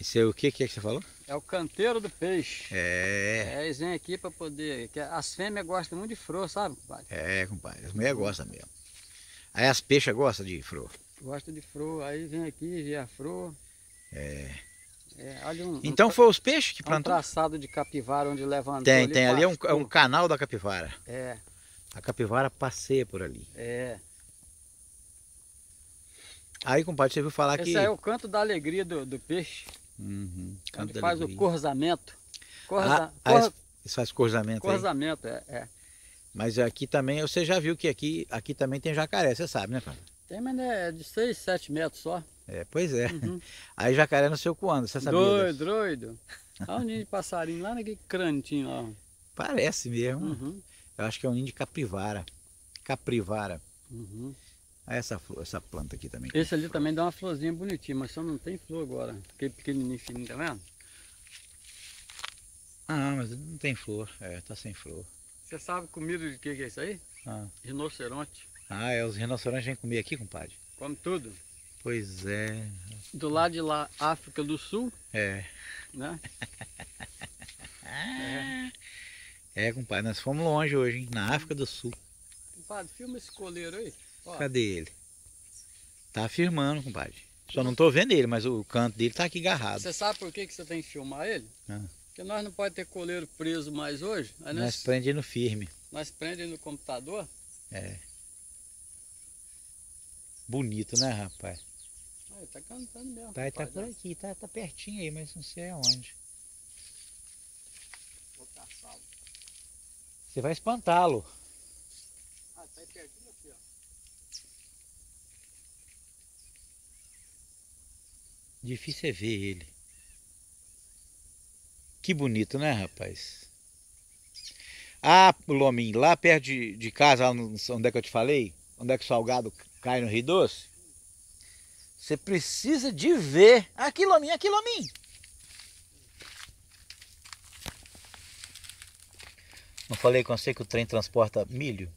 Isso é o que, que é que você falou? É o canteiro do peixe. É. É, eles vêm aqui para poder. que As fêmeas gostam muito de flor, sabe, compadre? É, compadre. As mulheres gostam mesmo. Aí as peixas gostam de flor. Gosta de flor. Aí vem aqui, vê a flor. É. É, olha um, Então um, foi os peixes que um plantou? traçado de capivara onde levantou. Tem, tem ali é um, é um canal da capivara. É, A capivara passeia por ali. é. Aí, compadre, você viu falar Esse que. aí é o canto da alegria do, do peixe. Uhum, da faz o corzamento. Corza, Ah, ah, cor- isso- Isso faz corzamento aí. corzamento, é, é. Mas aqui também, você já viu que aqui, aqui também tem jacaré, você sabe, né, Fábio? Tem, mas é de 6, 7 metros só. É, pois é. Uhum. Aí jacaré no seu coando, você sabia? doido, disso? doido. Olha um ninho de passarinho lá naquele cranitinho lá. Parece mesmo. Uhum, Eu acho que é um ninho de capivara. Caprivara. uhum. Olha essa, flor- essa planta aqui também. Esse ali também dá uma florzinha bonitinha, mas só não tem flor agora. Aquele pequenininho fininho, tá vendo? Ah, mas não tem flor. É, tá sem flor. Você sabe comida de que, que é isso aí? Ah. Rinoceronte. Ah, é, os rinocerontes vêm comer aqui, compadre? Come tudo. Pois é. Do lado de lá, África do Sul, É. né? É, compadre, nós fomos longe hoje, hein? Na África do Sul. Compadre, filma esse coleiro aí. Ó, Cadê ele? Tá firmando, compadre. Só não tô vendo ele, mas o canto dele tá aqui agarrado. Você sabe por que, que você tem que filmar ele? Ah. Porque nós não pode ter coleiro preso mais hoje. Aí Nós nós, prende no firme. nós prendemos no computador. É. Bonito, né, rapaz? Aí, tá cantando mesmo. Tá, tá por ó. aqui, tá, tá pertinho aí, mas não sei aonde. Vou caçá-lo. Você vai espantá-lo. Ah, tá aí pertinho aqui, ó. Difícil é ver ele. Que bonito, né, rapaz? Ah, Lomin, lá perto de, de casa, onde é que eu te falei? Onde é que o salgado cai no Rio Doce? Você precisa de ver. Aqui, Lomin, aqui, Lomin. Não falei com você que o trem transporta milho?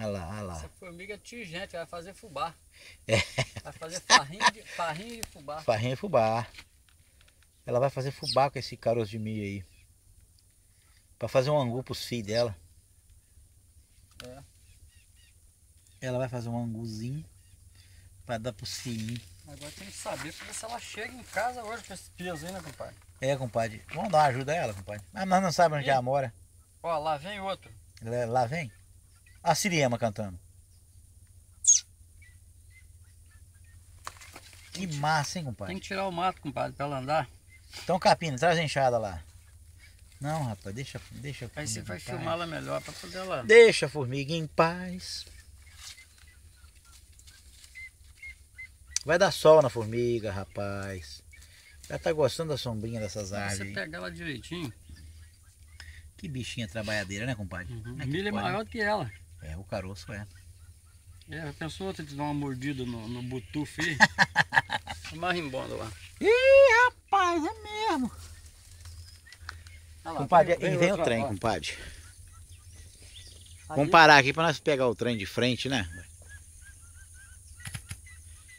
Olha lá, olha lá. Essa formiga é tigente, vai fazer fubá. É. Vai fazer farrinha de, farrinha de fubá. Farrinha e fubá. Ela vai fazer fubá com esse caroço de milho aí. Pra fazer um angu pros filhos dela. É. Ela vai fazer um anguzinho pra dar pros filhinhos. Agora tem que saber pra ver se ela chega em casa hoje com esse peso aí, né, compadre? É, compadre. Vamos dar uma ajuda a ela, compadre. Mas nós não sabemos onde ela mora. Ó, lá vem outro. Lá vem. A Siriema cantando. Que massa, hein, Tem compadre? que tirar o mato, compadre, pra ela andar. Então, Capina, traz a enxada lá. Não, rapaz, deixa, deixa. Aí você vai filmar ela melhor pra poder ela. Deixa a formiga em paz. Vai dar sol na formiga, rapaz. Já tá gostando da sombrinha dessas Se árvores. você aí. pegar ela direitinho, Que bichinha trabalhadeira, né, compadre? uhum. É milho é maior do que ela. É, o caroço é. É, a pessoa te dá uma mordida no, no butufe aí. Marimbondo lá. Ih, rapaz, é mesmo. Lá, Compadre, e vem o outra, trem, ó. compadre. Vamos parar aqui pra nós pegar o trem de frente, né?